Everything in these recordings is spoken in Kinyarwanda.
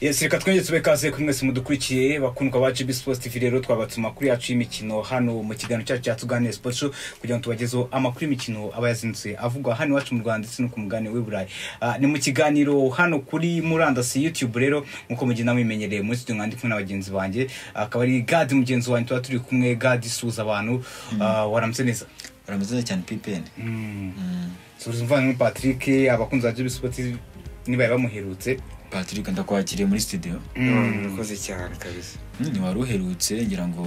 Reka twongere tube kaze kuri mwese mudukurikiye. Bakundwa ba GB Sports TV rero twabatse amakuru yacu y'imikino hano mu kiganiro cyacu cya tuganire Sport Show kugira ngo tubagezeho amakuru y'imikino aba yazindutse avugwa hano iwacu mu Rwanda ndetse no ku mugabane w'i Burayi. Ah, ni mu kiganiro hano kuri murandasi YouTube rero nk'uko mugenda mwimenyereye muri studio nkandi kumwe na bagenzi banjye. Akaba ari Gadi mugenzi wanjye tuba turi kumwe. Gadi suza abantu. Ah, waramutse neza? Barameze neza cyane pipeni Mm. suza umuvandimwe Patrick abakunzi ba GB Sports niba bamuherutse. Patrick ndakwakiriye muri studio. Urakoze cyane kabisa. Ni wari uherutse ngira ngo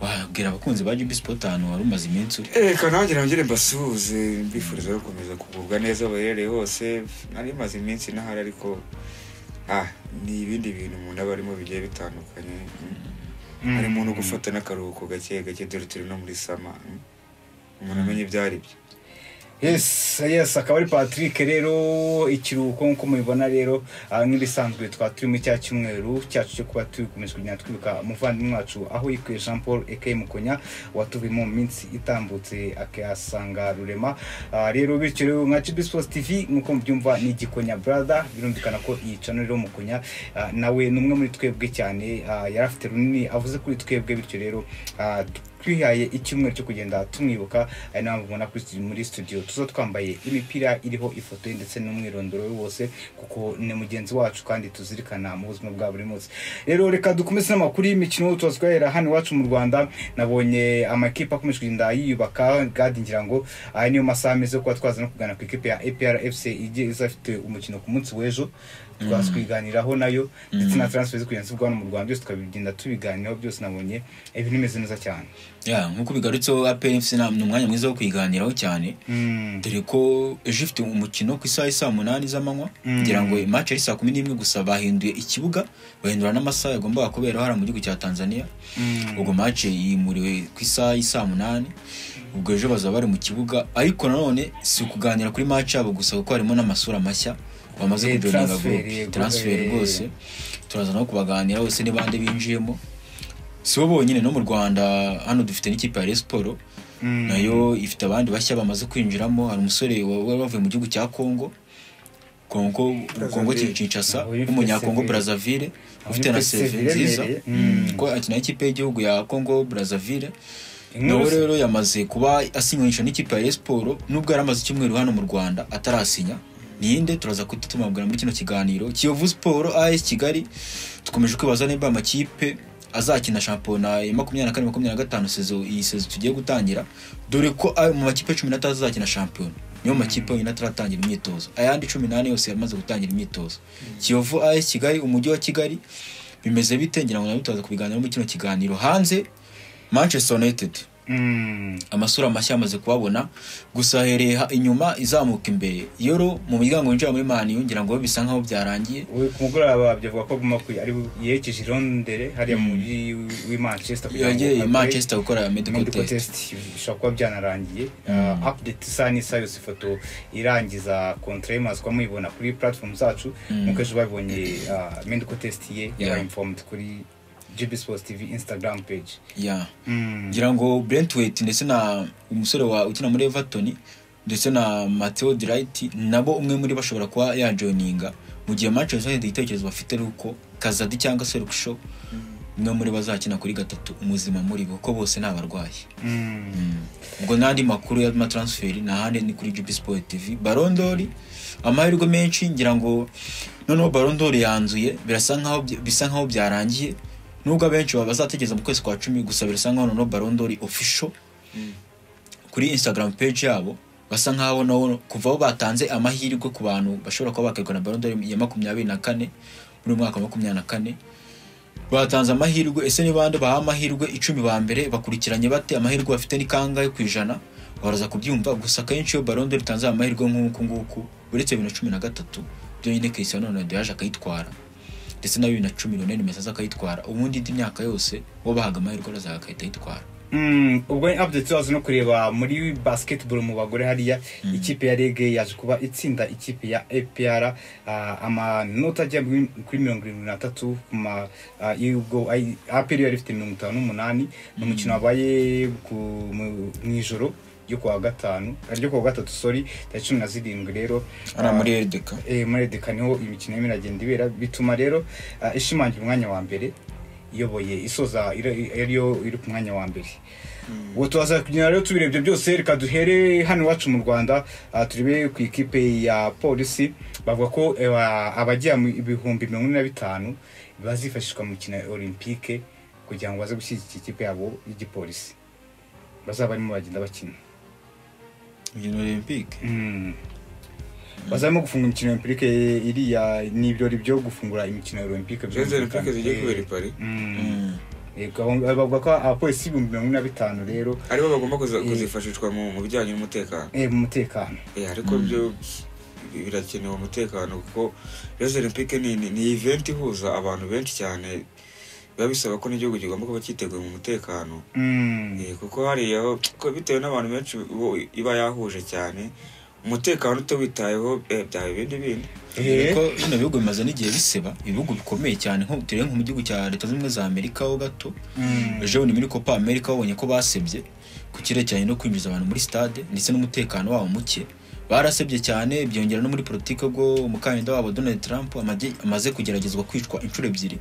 wabwira abakunzi ba GB Sport ahantu wari umaze iminsi uri? Reka nanjye nongere mbasuhuze mbifuriza gukomeza kugubwa neza aho baherereye hose nari maze iminsi nahari ariko ah ni ibindi bintu umuntu aba arimo bigiye bitandukanye. Mm. hari umuntu gufata n'akaruhuko gake gake dore turi no muri sama mm. umuntu amenya ibyo ari byo yes yes akaba ari patrick rero ikiruhuko nk'uko mubibona rero nk'ibisanzwe twaba turi muri cya cyumweru cyacu cyo kuba tukomeza kugenda twibuka umuvandimwe wacu aho yikuye jean paul eke mukonya watuvuyemo mu minsi itambutse akahasanga rurema. Ah, rero bityo rero nka GB Sports TV nk'uko mubyumva ni igikonya brother birumvikana ko iyi channel rero mukonya ah, nawe ni umwe muri twebwe cyane ah, yari afite runini avuze kuri twebwe bityo rero twihaye icyumweru cyo kugenda tumwibuka ari nawe mubona muri studio tuza twambaye imipira iriho ifoto ye ndetse n'umwirondoro we wose kuko ni mugenzi wacu kandi tuzirikana mu buzima bwa buri munsi. Rero reka dukomeze n'amakuru y'imikino tuba twahera hano iwacu mu rwanda. Nabonye amakipe akomeje kugenda yiyubaka gadi ngira ngo aya niyo masaha yo kuba twaza no kugana ku ikipe ya APR FC igiye izafite umukino ku munsi w'ejo. Twatwiganiraho na yo ndetse na transfer zo kugenda zivugwa hano mu rwanda byose tukabigenda tubiganiraho byose nabonye ibintu bimeze neza cyane. Ya nk'uko bigarutseho APFC na- ni umwanya mwiza wo kuyiganiraho cyane. Mm. dore ko ejo ifite umukino ku isaha saa munani z'amanywa. Mm. ngira ngo match ari saa kumi n'imwe gusa bahinduye ikibuga bahindura n'amasaha yagombaga kubera hariya mu gihugu cya tanzania. Mm. ubwo match yimuriwe ku isaha y'isaa munani ubwo ejo bazaba bari mu kibuga ariko nanone si ukuganira kuri match yabo gusa kuko harimo n'amasura mashya. Bamaze yego, transfer eh. rwose turaza no kubaganira bose ni bande binjiyemo si bo bonyine no mu rwanda hano dufite n'ikipe ya Sport Mm. na yo ifite abandi bashya bamaze kwinjiramo hari umusore wa- wari wavuye mu gihugu cya Congo Congo Brazzaville. Kinshasa w'umunyakongo. Brazzaville ufite na CV nziza. Mm, Mm. ko akina ikipe y'igihugu ya Congo Brazzaville nawe rero yamaze kuba asinyisha n'ikipe ya Sport nubwo yari amaze icyumweru hano mu Rwanda atarasinya ninde? Turaza kuhita tumabwira muri kino kiganiro. Kiyovu Sport AS Kigali. Dukomeje kwibaza niba amakipe azakina shampiyona ya makumyabiri na kane makumyabiri na gatanu sezo iyi sezo tugiye gutangira. Dore ko mu makipe cumi n'atatu azakina shampiyona. Niyo makipe yonyine ataratangira imyitozo. Ayandi cumi n'ane yose yamaze gutangira imyitozo. Kiyovu AS Kigali umujyi wa Kigali. Bimeze bite? Ngira ngo na byo turaza kubiganiraho muri kino kiganiro. Hanze Manchester United. Amasura mashya amaze kuhabona. Gusa ahereye ha- inyuma izamuka imbere. Yoro mu muryango winjira muri mani ngira ngo bisa nkaho byarangiye. Ku mugoroba byavuga ko agomba kwi ari yerekeje i Londres hariya mu mujyi w'i Manchester yageye manchester gukora medical test. bishobora kuba byanarangiye. Mm. Uh, update isa n'isaha yose ifoto irangiza kontra imaze kuba muyibona kuri platform zacu. Nk'uko ejo babibonye uh, medical test ye yaba informed kuri GB Sports TV Instagram page ya Mm. ngira ngo brentwaite ndetse na umusore wa ukina muri everton ndetse na mateo delight nabo umwe muri bo ashobora kuba yajoininga mu gihe manchester united igitekerezo bafite ari uko kazadi cyangwa se ruksho umwe muri bo azakina kuri gatatu umuzima muri bo kuko bose ni abarwayi Mm. Mm. ubwo n'andi makuru y'amatransferi ni ahandi ni kuri GB Sport TV barondori amahirwe menshi ngira ngo noneho barondori yanzuye birasa nkaho bisa nkaho byarangiye nubwo abenshi bazategereza mu kwezi kwa cumi gusa birasa nkaho noneho barondori official kuri Instagram page yabo basa nkaho nabo kuva aho batanze amahirwe ku bantu bashobora kuba bakegukana barondori ya makumyabiri na kane muri mwaka wa makumyabiri na kane batanze amahirwe. Ese ni bande baha amahirwe? Icumi ba mbere bakurikiranye bate? Amahirwe bafite ni kangahe ku ijana? Baraza kubyumva. Gusa akenshi iyo barondo ritanze aya mahirwe nk'uku nguku uretse bibiri na cumi na gatatu byonyine Cristiano Ronaldo yaje akayitwara. Ndetse na bibiri na cumi Messi aza akayitwara ubundi indi myaka yose uwo bahaga amahirwe araza agahita ayitwara. Mm, ubwo update tuzaza no kureba muri basketball mu bagore hariya. Ikipe ya rege yaje kuba itsinda ikipe ya APR uh, amanota ajya kuri mirongo irindwi n'atatu ku ma y'ubwo ay- APR yari ifite mirongo itanu n'umunani. Ni umukino wabaye mu ijoro. Ryo kuwa gatanu ryo kuwa gatatu sorry tariki cumi na zirindwi rero ah, muri rdk eh, muri edeka ni ho imikino irimo iragenda ibera. Bituma rero ah, ishimangira umwanya wa mbere iyoboye isoza ariyo iri ku mwanya wa mbere. Ubwo turaza kugenda rero tubirebye byose reka duhere hano iwacu mu rwanda ah, turebe ku ikipe ya polisi bavuga ko eh, abagera mu ibihumbi mirongo ine na bitanu bazifashishwa mu mikino ya olympique kugira ngo baze gushyigikira ikipe yabo y'igipolisi. Bazaba barimo bagenda bakina. Imikino olympique Mm. bazarimo gufunga imikino olympique iriya ni ibirori byo gufungura imikino olympique jeze olympique zigiye kubera i paris Mm. Mm. Yego, abo- bavuga ko abapolisi ibihumbi mirongo ine na bitanu rero ari bo bagomba Eh. kuzifashishwa mu bijyanye n'umutekano eh, mu mutekano Eh, ariko byo birakenewe umutekano kuko jeze olympique ni ni- ni event ihuza abantu benshi cyane biba bisaba ko n'igihugu kigomba kuba cyiteguye mu mutekano Mm. Eh, kuko hariya bitewe n'abantu benshi iba yahuje cyane umutekano utawitayeho eh, byaba ibindi bindi Eh. ko bino bihugu bimaze n'igihe biseba ibihugu bikomeye cyane nko turebe nko mu gihugu cya leta ubumwe za amerika ho gato Mm. ejo bundi muri copa america babonye ko basebye ku kirekeranye no kwinjiza abantu muri stade ndetse n'umutekano wabo muke barasebye cyane byongera no muri politiki ubwo umukandida wabo donald trump amaze kugeragezwa kwicwa inshuro ebyiri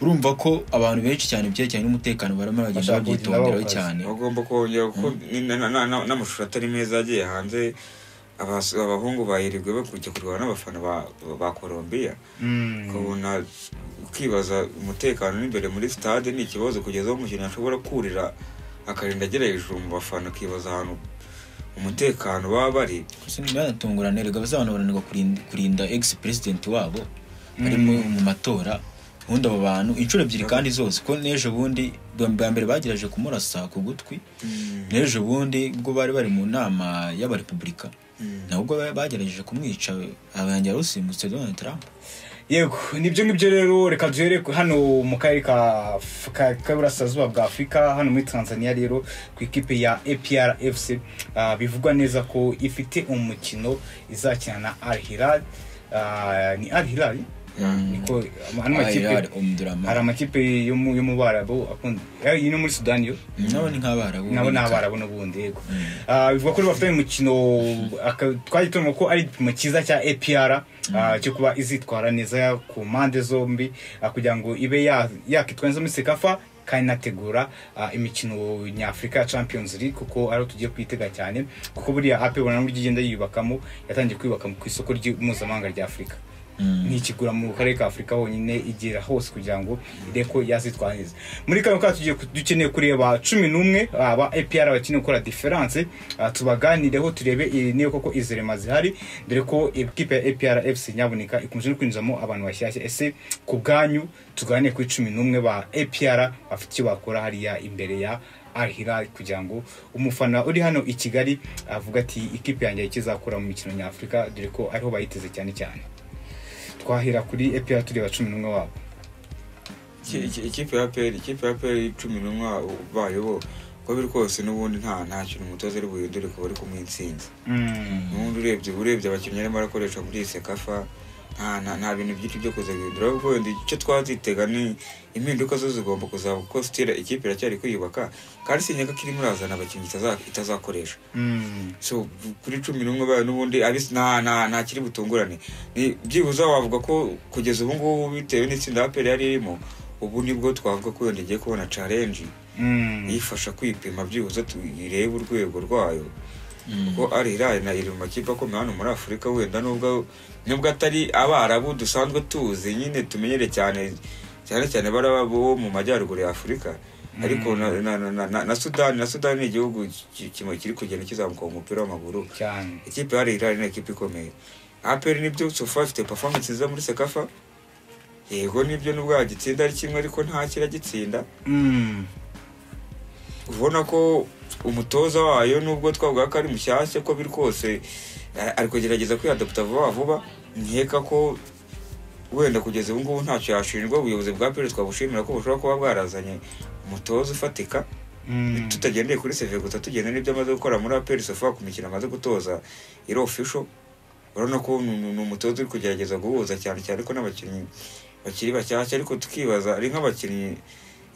urumva ko abantu benshi cyane byerekeranye n'umutekano barimo bagenda babyitonderaho cyane. Bagomba kongera kuko ni- na- na- na- n'amashusho atari meza yagiye hanze abahungu bahirirwe bakujya kurwana n'abafana ba, Colombia. Mm. ukabona ukibaza umutekano n'imbere muri stade ni ikibazo kugeza aho umukinnyi ashobora kurira akarinda agera hejuru mu bafana akibaza ahantu umutekano baba bari. Gusa ntibanatungurane rega bazabona bananirwa kurinda, ex president wabo ari mu mu matora. Ubundi abo bantu inshuro ebyiri kandi zose. Ko n'ejo bundi bwa mbere bagerageje kumurasa ku gutwi n'ejo bundi ubwo bari bari mu nama y'abarepubulika nabwo ba- bagerageje kumwica abangira rusimbutse donald trump. Yego ni byo ngibyo rero reka duhere hano mu karere k'iburasirazuba bwa afurika hano muri tanzania rero ku ikipe ya apr fc ah, bivugwa neza ko ifite umukino izakina na al hilal. Ah, ni al hilal? Mm. Niko ano makipe Al-Hilal, Omdurman. hari amakipe yo mu mu barabu akunda iyi no muri sudani yo. Nabo ni nk'abarabu nabo ni abarabu n'ubundi yego Mm. Ah, bivuga ko bafite umukino aka- twari tubona ko ari igipimo cyiza cya APR ah, cyo kuba izitwara neza ku mpande zombi ah, kugira ngo ibe ya- yakitwa neza muri sekafa kandi inategura ah, imikino nyafurika ya champions league kuko ariho tugiye kuyitega cyane kuko buriya ape ubona n'uburyo igenda yiyubakamo yatangiye kwiyubaka ku isoko mpuzamahanga rya afurika Mm. Ntikigura mu karere ka afurika honyine igera hose kugira ngo irebe ko yazitwara neza muri kano kacu dukeneye kureba cumi n'umwe aba apr bakeneye gukora diferanse ah, tubaganireho turebe niba koko izo rema zihari. Dore ko ekipe ya apr fc nyaboneka ikomeje no kwinjizamo abantu bashyashya. Ese ku bwanyu tuganire kuri cumi n'umwe ba apr bafite icyo bakora hariya imbere ya Al Hilal kugira ngo umufana uri hano i Kigali avuga ati ikipe yanjye ikizakura mu mikino nyafurika. Dore ko ariho bayiteze cyane cyane. Twahera kuri EPR tureba cumi n'umwe wabo. Iki- iki- ikipe ya peri ikipe ya peri cumi n'umwe bayo bo uko biri kose n'ubundi nta nta kintu umutoza ari buhindure kuba ari kumuha intsinzi. N'ubundi urebye urebye abakinnyi arimo arakoresha muri iyi sekafa nta bintu byinshi byo kuza guhindura ahubwo icyo twazitega ni impinduka zo zigomba kuzaba kuko sitira ikipe iracyari kwiyubaka kandi sinyaka ko irimo irazana abakinnyi itaza- itazakoresha. So kuri cumi n'umwe bayo n'ubundi nta kiri butungurane. Ni byibuze wavuga ko kugeza ubu ngubu bitewe n'itsinda aperi yari irimo ubu ni bwo twavuga ko igiye kubona challenge yifasha kwipima byibuze turebe urwego rwayo. Kuko ari iri mu makipe akomeye hano muri afurika wenda nubwo nubwo atari abarabu dusanzwe tuzi nyine tumenyere cyane cyane cyane bariya bo mu majyaruguru ya afurika. Ariko na, sudani na sudani ni igihugu kiri kugenda kizamuka mu mupira w'amaguru. Cyane. Ikipe ya Hilal ni ikipe ikomeye. Aperi ni byo sofa ifite performance nziza muri sekafa. Yego ni byo nubwo yagitsinda ari kimwe ariko nta kiragitsinda Mm. ubona ko umutoza wayo nubwo twavuga ko ari mushyashya ko biri kose ari kugerageza kwiyadaputa vuba vuba. Nkeka ko wenda kugeza ubu ngubu ntacyo yashinjwa ubuyobozi bwa peri twabushimira ko bushobora kuba bwarazanye umutoza ufatika. Mm. tutagendeye kuri seve gusa tugenda n'ibyo amaze gukora muri aperi sofa ku mikino amaze gutoza iri ofisho urabona ko ni umutoza uri kugerageza guhuza cyane cyane ko n'abakinnyi bakiri bashyashya ariko tukibaza ari nk'abakinnyi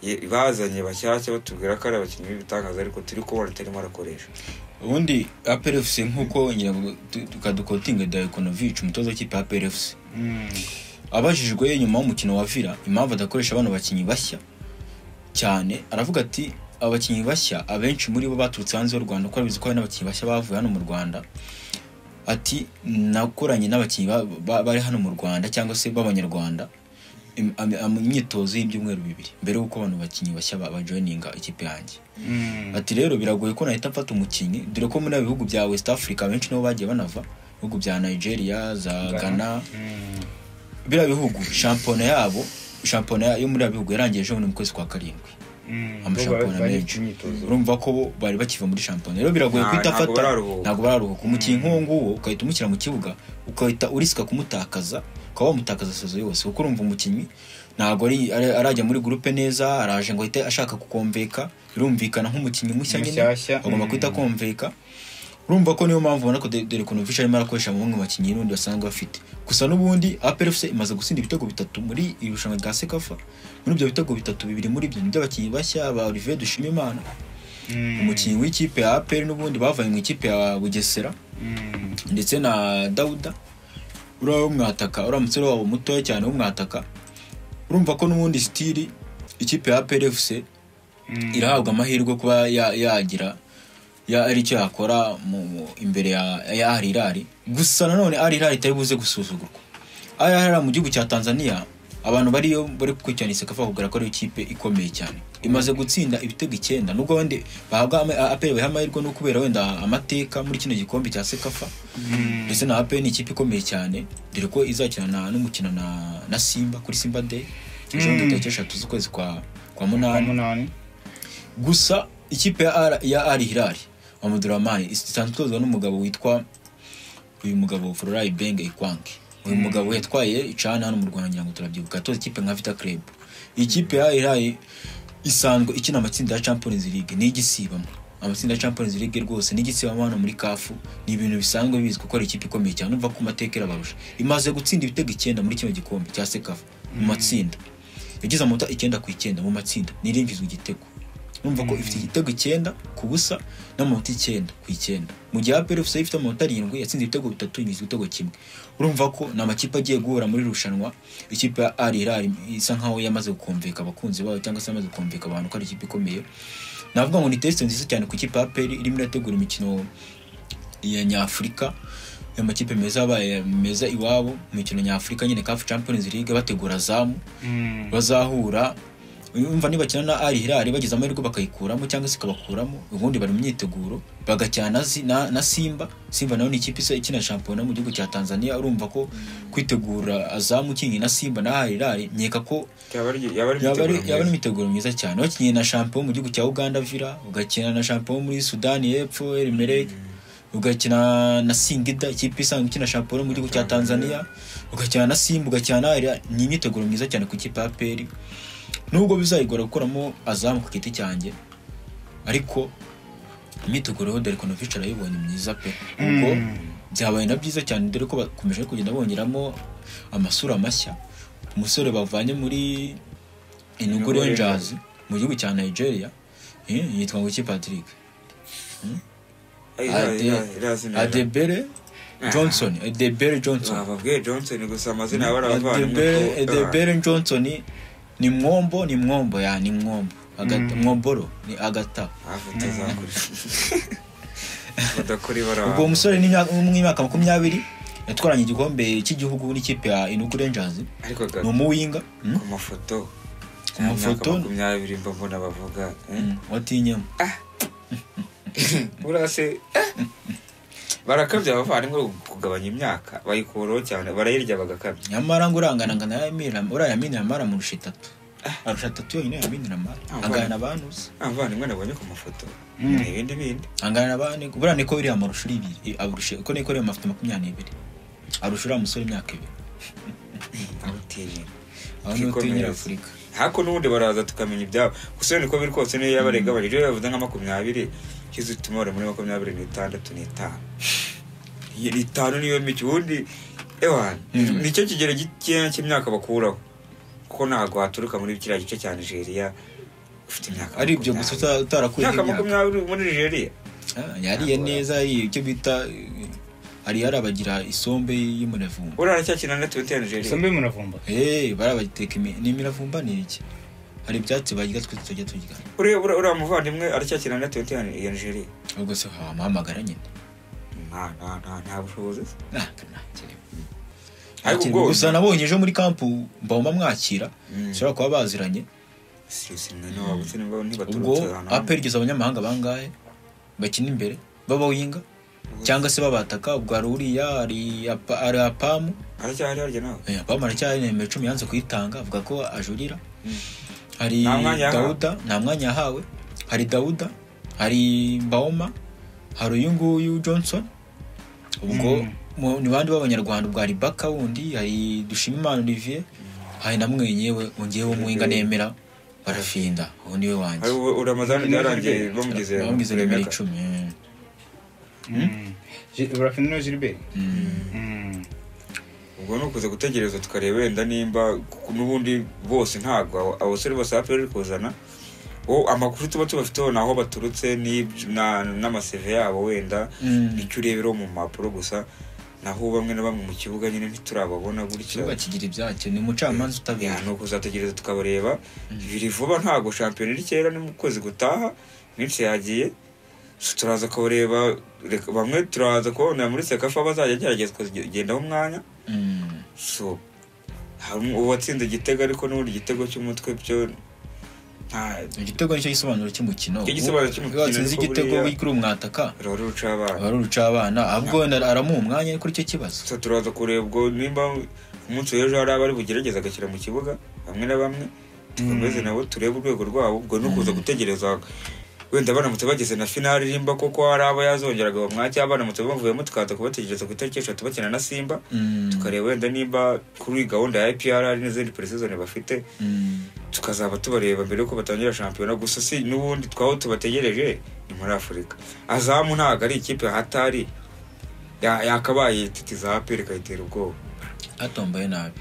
ye- bazanye bashyashya batubwira ko ari abakinnyi b'ibitangaza ariko turi kubona atarimo arakoresha. Ubundi APRFC nk'uko tukadukotinga Daikonovic umutoza w'ikipe ya APRFC Mm. abajijwe nyuma y'umukino wa Villa impamvu adakoresha bano bakinnyi bashya cyane aravuga ati abakinnyi bashya abenshi muri bo baturutse hanze y'u Rwanda kuko arabizi ko hari n'abakinnyi bashya bavuye hano mu Rwanda. Ati nakoranye n'abakinnyi ba- ba- bari hano mu Rwanda cyangwa se b'abanyarwanda. Am- imyitozo y'ibyumweru bibiri. Mbere y'uko bano bakinnyi bashya ba- bajoininga ikipe yanjye. Mm. ati rero biragoye ko nahita mfata umukinnyi dore ko muri bihugu bya West Africa benshi nabo bagiye banava ibihugu bya Nigeria za Ghana. Mm. biriya bihugu shampiyona yabo shampiyona yo muri bihugu yarangiye ejo bundi mu kwezi kwa karindwi. Mm. amashampiyona menshi. urumva ko bari bakiva muri shampiyona. Rero biragoye guhita afata. ntabwo bararuhuka. Umukinnyi nk'uwo nguwo ugahita umushyira mu kibuga ugahita urisika kumutakaza ukaba wamutakaza sezo yose. Kuko urumva umukinnyi ntabwo arajya muri gurupe neza araje ngo ahite ashaka kukomveka birumvikana nk'umukinnyi mushya nyine agomba Mm. guhita akomveka urumva ko niyo mpamvu ubona ko De- Delekonovic arimo arakoresha mu bamwe bakinnyi n'ubundi basanzwe bafite. Gusa n'ubundi APRFC imaze gutsinda ibitego bitatu muri iri rushanwa rya Sekafa. Muri ibyo bitego bitatu bibiri muri byo ni iby'abakinnyi bashya ba Olivier Dushimimana. Mm. umukinnyi w'ikipe ya APR n'ubundi bavuye mu ikipe ya Bugesera. Mm. ndetse na Dauda. Uriya w'umwataka uriya musore wabo mutoya cyane w'umwataka urumva ko n'ubundi stili ikipe ya APRFC Mm. irahabwa amahirwe kuba ya- yagira ya ari icyo yakora imbere ya, Hilal. Gusa nanone Hilal itari buze gusuzugurwa. Hilal mu gihugu cya Tanzania abantu bariyo bari gukurikirana isekafa bakubwira ko ari ikipe ikomeye cyane. Imaze gutsinda ibitego icyenda. Nubwo wende bahabwa APR baha amahirwe no kubera wenda amateka muri kino gikombe cya sekafa Mm. ndetse na APR ni ikipe ikomeye cyane. Dore ko izakina na- n'umukino na, Simba kuri Simba Day. Ejo bundi Mm. tariki eshatu z'ukwezi kwa munani. Gusa ikipe ya ya Al Hilal Omdurman isanzwe itozwa n'umugabo witwa uyu mugabo Florai Benge Ikwanke uyu mugabo yatwaye icana hano mu Rwanda ngo turabyibuka. Atoza ikipe nka Vita Club. Ikipe ya Al Hilal isanzwe ikina amatsinda ya Champions League. Ni igisibamo. Amatsinda ya Champions League rwose ni igisibamo hano muri kafu ni ibintu bisanzwe bizwi ko ari ikipe ikomeye cyane. Umva ko amateka irabarusha imaze gutsinda ibitego icyenda muri kino gikombe cya Sekafa mu matsinda. Yagize amanota icyenda ku icyenda mu matsinda. Nirinjizwa igitego. Urumva ko ifite igitego icyenda ku busa n'amanota icyenda ku icyenda. Mu gihe APR FC ifite amanota arindwi yatsinze ibitego bitatu yinjiza igitego kimwe. Urumva ko ni amakipe agiye guhura muri rushanwa ikipe ya Hilal isa nkaho yamaze gukomveka abakunzi bayo cyangwa se yamaze gukomveka abantu ko ari ikipe ikomeye. Navuga ngo ni test nziza cyane ku ikipe ya APR irimo irategura imikino ya nyafurika amakipe meza yabaye meza iwabo mu mikino nyafurika nyine CAF Champions League bategura zamu Mm. bazahura umva nibakina na Al Hilal bagize amahirwe bakayikuramo cyangwa se ikabakuramo ubundi bari mu myiteguro bagakina na, Simba Simba na yo ni ikipe ikina shampiyona mu gihugu cya Tanzania urumva ko kwitegura azamu ukinnye na Simba na Al Hilal nkeka ko yaba ari ari ari imyiteguro ari myiza. cyane wakinnye na shampiyona mu gihugu cya Uganda Villa ugakina na shampiyona muri Sudani y'Epfo El Merreikh ugakina na Singida ikipe isanzwe ikina shampiyona mu gihugu cya Tanzania. Ugakina na Simba ugakina na Hilal ni imyiteguro myiza cyane ku ikipe ya APR nubwo bizayigora gukuramo azamu ku giti cyanjye ariko imyiteguro yo Delkonovic arayibonye myiza pe. Kuko Mm. byabaye na byiza cyane dore ko bakomeje kugenda bongeramo amasura mashya. Umusore bavanye muri Enugu Rangers mu gihugu cya Nigeria eh, yitwa ngo iki Patrick Adebere Johnson Adebere Johnson. Bababwiye johnson gusa amazina yaba aravanye Adebere Adebere Johnson ni mwombo ni mwombo ya ni mwombo. Agata- Mm. mwomboro ni agata. Badakora ibara ubwo musore ni imyaka- w'imyaka makumyabiri yatwaranye igikombe cy'igihugu n'ikipe ya Enugu Rangers ni umuwinga mm? ku mafoto. Ku mafoto? makumyabiri mbona bavuga eh? Mm, watinyemo burase barakabya abavandimwe kugabanya imyaka. Bayikuraho cyane barayirya bagakabya. Nyamara ngo urangana uriya yamini yamara amurusha itatu arusha atatu yonyine yamini yamara Ah, angana na banuzi abavandimwe nabonye ku mafoto. Mm. ni ibindi bindi angana na bane buriya niko biriya amarusha uri ibiri. Aburusha uko niko rero afite makumyabiri n'ibiri. Arusha uriya musore imyaka ibiri. Abutinyira aho ni ho Kikomereza. utinyira afurika. Hako n'ubundi baraza tukamenya ibyabo. Gusa niko biri kose niyo yaba arenga bari rero yavuze nka makumyabiri kizi utuma bari muri makumyabiri n'itandatu n'itanu. Iyi ni itanu niyo mike. Ubundi ewana Mm. ni cyo kigero gikeya cy'imyaka bakuraho. Kuko ntabwo haturuka muri kiriya gice cya nigeria ufite imyaka ari ibyo gusa uta- utarakuye imyaka makumyabiri muri nigeria. Ah, yariye neza icyo bita hari harabagira isombe y'umuravumba uriya aracyakina na tuwenti ya nigeria isombe y'umuravumba Eh, barabagiteka imi- ni imiravumba ni iki? Hari ibyatsi barya twe tujya turya. Uriya uriya- muvandimwe aracyakina na tuwenti ya nigeria ubwo se wamuhamagara nyine? Nta nta nta nta bushobozi Ah, ariko ubwo gusa nabonye ejo muri kampu mbawuma mwakira. Mm. ushobora kuba baziranye. Ubwo aperi igeze abanyamahanga bangahe? Bakina imbere. B'abawinga cyangwa se babataka ubwo hari uriya hari apa- hari apamu? Aracyahari harya nawe? Eh, apamu aracyari nimero icumi yanze kuyitanga avuga ko ajurira. Mm. hari dawuda nta mwanya yahawe. Hari dawuda hari mbawoma hari uyu nguyu johnson. Ubwo Mm. mu- ni bandi b'abanyarwanda? Ubwo hari baka wundi hari dushimimana olivier. Hari na mwenyewe ungiye w'umuhinga nemera. Barafinda uwo ni we wanjye. Hari ubu- uriya amazani byarangiye bamugize nimero icumi urafite gilbert ubwo ni ukuza gutegereza tukareba wenda nimba n'ubundi bose ntabwo abasore bose aperi iri kuzana amakuru tuba tubafiteho ni aho baturutse n'amaseve yabo wenda Mm. ni cyo ureberaho mu mpapuro gusa naho bamwe na bamwe mu kibuga nyine ntiturababona gutya ikibuga kigira ibyacyo ni umucamanza utabera ni ukuzategereza tukabareba biri vuba ntabwo shampiyona iri kera ni mu kwezi gutaha iminsi yagiye turaza kubareba bamwe turaza kubabonera muri sekafa bazajya gerageza kugendaho umwanya. Mm. uwatsinze igitego ariko n'ubundi igitego cy'umutwe byo igitego ni cyo gisobanuro cy'umukino. Iyo watsinze igitego wikuri umwataka. ari uruca abana. Ahubwo wenda aramuha umwanya kuri icyo kibazo. So turaza kureba ubwo nimba umunsi w'ejo hari abari bugerageza agashyira mu kibuga bamwe na bamwe tukomeze nabo turebe urwego rwabo ubwo ni ukuza gutegereza wenda baramutse bageze na finali nimba koko hari abo yazongeraga bamwake baramutse bavuyemo tukaza kubategereza ku itariki eshatu bakina na simba. Mm. tukareba wenda nimba kuri gahunda ya IPR hari n'izindi preseason bafite. Mm. tukazaba tubareba mbere yuko batangira shampiyona gusa si n'ubundi twaho tubategereje ni muri afurika azamu ntabwo ari ikipe hatari ya- yakabaye titi za aperi ikayitera ubwoba. Atomboye nabi.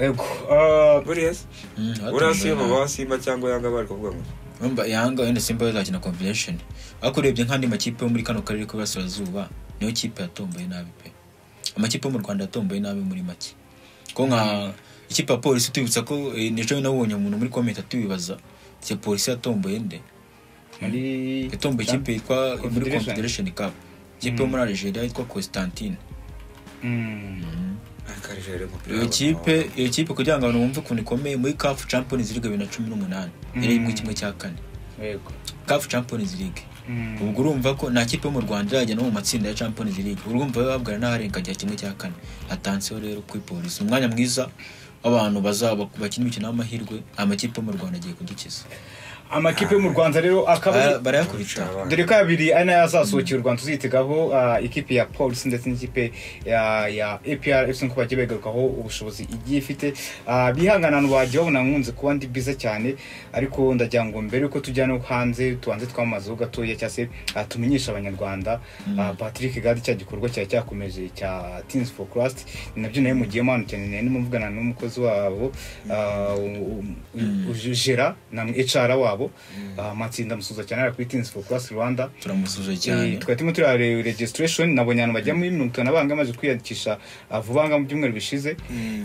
Ego, ah, buriya se? Mm, buriya si nabi. baba simba cyangwa yanga bari kuvuga ngo Urumva yanga wenda simba bazakina convention ariko urebye nk'andi makipe yo muri kano karere k'iburasirazuba niyo kipe yatomboye nabi pe. Amakipe yo mu rwanda yatomboye nabi muri make. Ko nka ikipe ya polisi tubibutsa ko eh, nico nabonye umuntu muri komenti atubibaza icyo polisi yatomboye nde? Yatomboye ikipe yitwa muri Confederation. cup. Ikipe yo muri algeria yitwa constantine. Mm. umupira iyo kipe iyo kipe kugira ngo abantu bumve ukuntu ikomeye. Muri caf champions league bibiri na cumi n'umunani. Yari muri kimwe cya kane. Caf champions league. Mm. ubwo urumva ko nta kipe yo mu rwanda irajya no mu matsinda ya champions league. Urumva babwira n'aharenga ajya kimwe cya kane. Atanseho rero kuri polisi umwanya mwiza w'abantu bazaba bakina imikino y'amahirwe amakipe yo mu rwanda agiye kudukiza. Amakipe yo mu rwanda rero akaba barayakubita dore ko abiri ari na yo azasohokera u rwanda tuzitegaho ah, ikipe ya polisi ndetse n'ikipe ya apr fc nk'uko bagiye bagarukaho ubushobozi igiye ifite. Bihangana abantu bagiye babona nkunze kuba ndi biza cyane ariko ndagira ngo mbere yuko tujya no hanze tubanze twamamazeho gatoya cyangwa se tumenyeshe abanyarwanda. Ah, patrick gadi cya gikorwa cyari cyakomeje cya teams for christ ni na byo na yo mugiyemo hano cyane ndimo mvugana n'umukozi wabo u- jera na hr wabo. Ah, matsinda musuza cyane ari kuri for christ rwanda. Turamusuje cyane. Eh, twari turimo turareba registration nabonye abantu bajya muri mirongo itanu n'abanga bamaze kwiyandikisha ah, vuba mu byumweru bishize.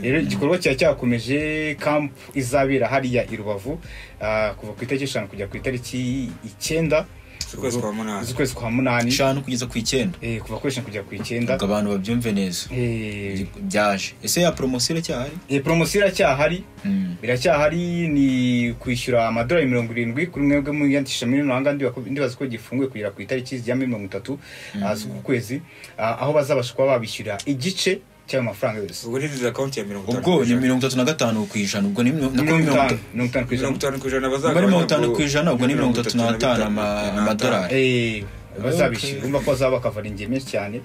Rero igikorwa cyari cyakomeje camp izabera hariya i rubavu ah, kuva ku itariki eshanu kujya ku itariki icyenda. Z'ukwezi kwa munani. Z'ukwezi kwa munani. Eshanu kugeza ku icyenda. Eh, kuva kuri eshanu kujya ku icyenda. Ngo abantu babyumve neza. Eh, byaje. Ese ya poromosiyo iracyahari? Eh, poromosiyo iracyahari. Biracyahari ni kwishyura amadolari mirongo irindwi kuri mwebwe muyandikisha muri ino hanga ndibaza ko- gifunguye kugera ku itariki ya mirongo itatu ah, z'uku kwezi. Ah, aho bazabasha kuba babishyura igice cy'ayo mafaranga yose. Ubwo ni izi akawunti ya mirongo itanu ubwo ni mirongo itatu na gatanu ku ijana ubwo ni mirongo itanu ku ijana. Mirongo itanu ku ijana bazagabanya mirongo itanu ku ijana, ubwo ni mirongo itatu na n'atanu amadolari. Eh, bazabishyura urumva ko bazaba bakavara ingihe menshi cyane.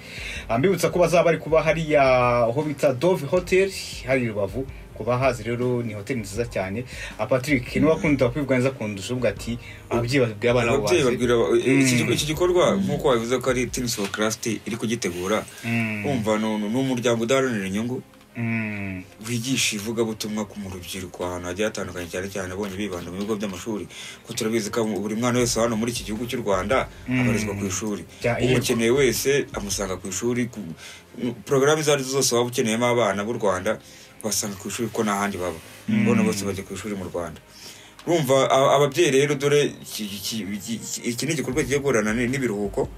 Mbibutsa ko bazaba bari kuba hariya aho bita dove hotel hari rubavu. Kuba hazi rero ni hoteli nziza cyane. Patrick niba akunda kwibwa neza kundusha uvuga ati ababyeyi babwira abana babo babwira iki gikorwa- nk'uko wabivuze ko ari teams for christ iri kugitegura. Mm. wumva ni umuryango udaharanira inyungu? Mm. wigisha ivugabutumwa ku mu rubyiruko ahantu hagiye hatandukanye cyane cyane abonye bibanda mu bigo by'amashuri ko turabizi ko buri mwana wese hano muri iki gihugu cy'u rwanda Mm. abarizwa ku ishuri. Umukeneye wese amusanga ku ishuri ku- porogaramu izo ari zo zose waba ukeneyemo abana b'u rwanda basanga ku ishuri ko nta handi baba mbona bose bajya ku ishuri mu rwanda. Urumva ababyeyi rero dore iki- ni igikorwa kigiye guhorana ni- n'ibiruhuko.